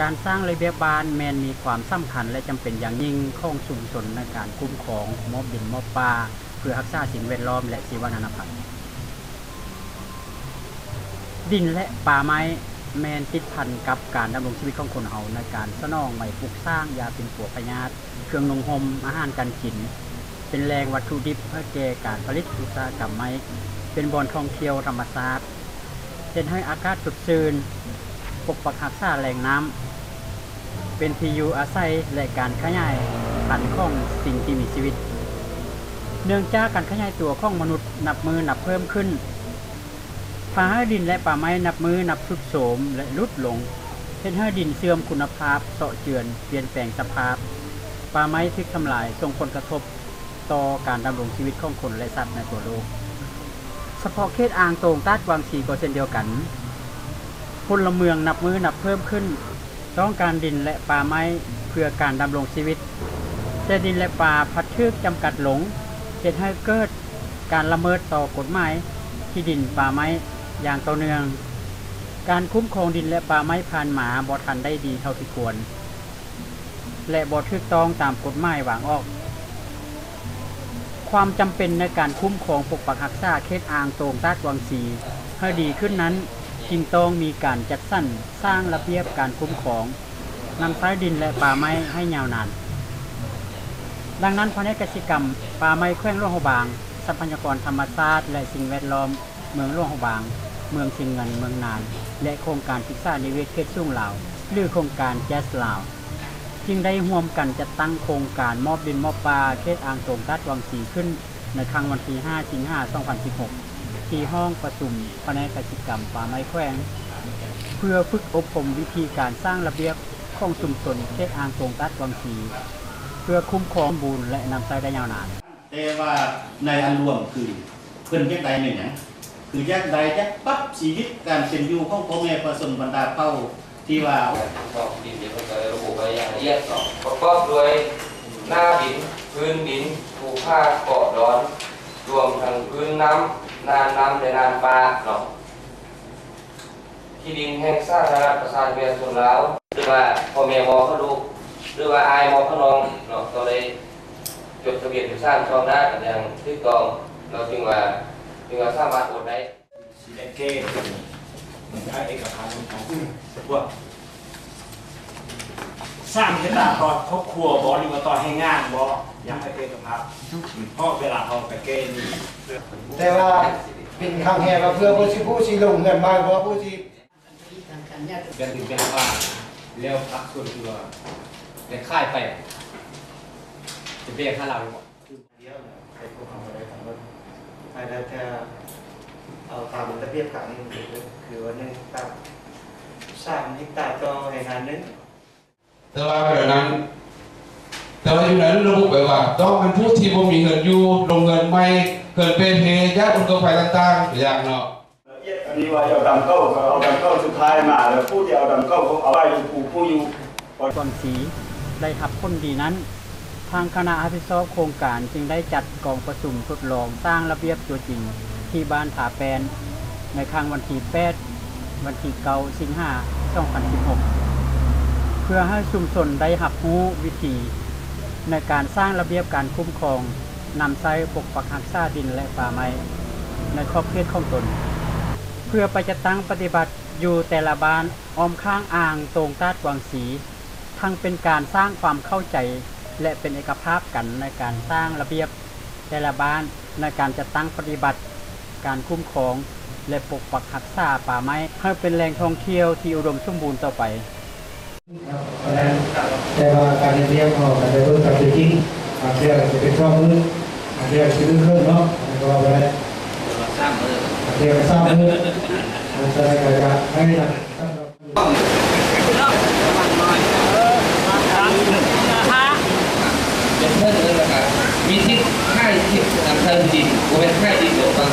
การสร้างระเบียบบ้านแมนมีความสำคัญและจำเป็นอย่างยิ่งของชุมชนในการคุ้มครองมอบดินมอบป่าเพื่อรักษาสิ่งแวดล้อมและชีวนานาพันธุ์ดินและป่าไม้แมนติดพันกับการดำรงชีวิตของคนเฮาในการสนองใหม่ปลูกสร้างยาเป็นปวพยาธิเครื่องนงหมอาหารการกิน เป็นแรงวัตถุดิบเพื่อแก่การผลิตอุตสาหกรรมไม้ เป็นบอนท่องเที่ยวธรรมชาติเช่นให้อากาศสดชื่น ปกปักรักษาแหล่งน้ำ เป็นที่อยู่อาศัยและการขยายพันธุ์ของสิ่งที่มีชีวิต เนื่องจากการขยายตัวของมนุษย์นับมือนับเพิ่มขึ้นพาให้ดินและป่าไม้นับมือนับสุดโสมและลุดลงเฮ็ดให้ดินเสื่อมคุณภาพเสาะเจือนเปลี่ยนแปลงสภาพ ป่าไม้ทึกทำลายส่งผลกระทบต่อการดำรงชีวิตของคนและสัตว์ในตัวโลก เฉพาะเขตอ่างโตงตาดวางสีก็เช่นเดียวกัน พลเมืองนับมือนับเพิ่มขึ้น ต้องการดินและป่าไม้เพื่อการดำรงชีวิต แต่ดินและป่าพัดทึกจำกัดหลงเหตุให้เกิดการละเมิดต่อกฎหมายที่ดินป่าไม้อย่างต่อเนื่อง การคุ้มครองดินและป่าไม้ผ่านหมาบ่ทันได้ดีเท่าที่ควร และบ่ถูกต้องตามกฎหมายวางออก ความจำเป็นในการคุ้มครองปกปักรักษาเขตอ่างโตงตาดวังสีให้ดีขึ้นนั้น จึงต้องมีการจัดสรรสร้างระเบียบการคุ้มครองนำใช้ดินและป่าไม้ให้ยาวนาน ดังนั้นภายในกสิกรรมป่าไม้แขวงหลวงหัวบาง ทรัพยากรธรรมชาติและสิ่งแวดล้อม เมืองหลวงหัวบาง เมืองชิงเงินเมืองนาน และโครงการศึกษานิเวศเขตสูงลาว หรือโครงการแจสลาวจึงได้ร่วมกันจัดตั้งโครงการมอบดินมอบป่าเขตอ่างโตงตัดวังสีขึ้นในครั้งวันที่ 5 สิงหาคม 2016 ที่ห้องประชุมแผนกกสิกรรมป่าไม้แขวง เพื่อฝึกอบรมวิธีการสร้างระเบียบของชุมชนเขตอ่างโตงตัดวังสีเพื่อคุ้มครองบูรณ์และนำใช้ได้ยาวนานแต่ว่าในอันรวมคือเพิ่นจักใดหนึ่งหยังคือจักใดจักปรับชีวิตการเป็นอยู่ของพ่อแม่ประสนบรรดาเป้าที่ว่าก็ดินเดี๋ยวมันจะระบุไปอย่างละเอียดเนาะประกอบด้วยหน้าดิน พื้นดินภูผ้าเกาะดอน รวมทั้งพื้นน้ำนานน้ำและนานปลาเนาะที่ดินแห่งสาธารณประชาชนส่วนลาวหรือว่าพ่อแม่มอเขาลูกหรือว่าอายมอเขาน้องเนาะก็เลยจดทะเบียนอยู่สร้างช่องหน้ากันอย่างถูกองเราจึงว่าจึงว่าสามารถโอนได้สีแดงเก้มันได้เอกพันธ์ของพวก สร้างขึ้นมาตอนครอบครัวบอหรือว่าตอนให้งานบออยากให้เอกพันธ์เพราะเวลาเขาไปเก้นี่แต่ว่าเป็นครั้งแรกก็เพื่อผู้สิผู้สิลงเงินมาเพราะผู้สิกันถึงเป็นว่าแล้วพักส่วนตัวแต่ค่ายไป จะเบี้ยค่าเราหรือเปล่าใครพวกเขาอะไรทั้งหมดภายในแค่เอาตามระเบียบการนี่คือว่าหนึ่งตับสร้ามเฮกตาร์ต่อให้งานนึง แต่ว่าแบบนั้น แต่ว่าอยู่นั้นระบุไว้ว่าต้องเป็นผู้ที่บ่มีเงินอยู่ลงเงินไม่เกินเป็นเพยากอุทกภัยต่างๆอย่างเนาะอันนี้ว่าเอาดำเข้าก็เอาดำเข้าสุดท้ายมาแล้วผู้ที่เอาดำเข้าเขาเอาไว้ผู้ผู้อยู่กวางสีได้ทับพ้นดีนั้นทางคณะอภิสอบโครงการจึงได้จัดกองประชุมทดลองสร้างระเบียบตัวจริง ที่บ้านถาแปน ในครั้งวันที่ 8 วันที่9สิงหาคม2016 เพื่อให้ชุมชนได้หับรู้วิธีในการสร้างระเบียบการคุ้มครองนำใช้ปกปักรักษาดินและป่าไม้ในขอบเขตของตน เพื่อไปจะตั้งปฏิบัติอยู่แต่ละบ้านอ้อมข้างอ่างตรงตาดกวางสี ทั้งเป็นการสร้างความเข้าใจ และเป็นเอกภาพกันในการสร้างระเบียบแต่ละบ้านในการจะตั้งปฏิบัติ การคุ้มครองและปกปักรักษาป่าไม้ให้เป็นแหล่งท่องเที่ยวที่อุดมสมบูรณ์ต่อไป เพราะนั้นแต่ว่าการเรียนของการเรียนรู้กับจริงบาเรื่องจะเป็นข้อมือบาเรื่งจะเป็นเครื่องเนาะก็ว่าไปได้างเรื่องสร้างมือมันจะได้การให้ได้เป็นเพื่อนเลยนะครับมีทิศค่ายทิศนำเทินดินกูเป็นค่ายดินเดียวกัน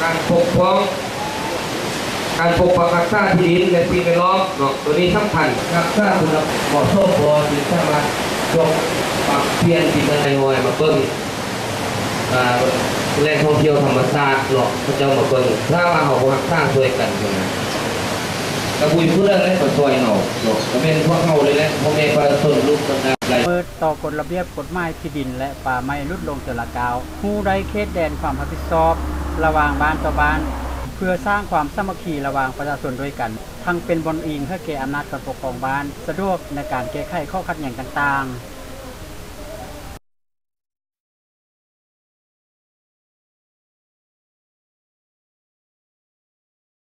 การปกป้อง การปกปักรักษาที่ดินและสิ่งแวดล้อมเนาะตัวนี้สำคัญรักษาคุณเหมาะสมพอที่สามารถยกปรับเปลี่ยนที่มันในหน่วยมาเบิ่งแหล่งท่องเที่ยวธรรมชาติเนาะเขาจะมาเบิ่งถ้าว่าเขารักษาช่วยกันนะกระบุยเพื่อนและก็ช่วยเฮาเนาะก็เป็นพวกเฮาเลยแหละพ่อแม่ประชาชนลูกต่างเปิดต่อกฎระเบียบกฎหมายที่ดิน และป่าไม้ลดลงแต่ละกาวผู้ใดเขตแดนความรับผิดชอบ ระหว่างบ้านต่อบ้าน เพื่อสร้างความสามัคคีระหว่างประชาชนด้วยกัน ทั้งเป็นบนอิงเพื่อแก้อำนาจการปกครองบ้าน สะดวกในการแก้ไขข้อขัดแย้งต่างๆ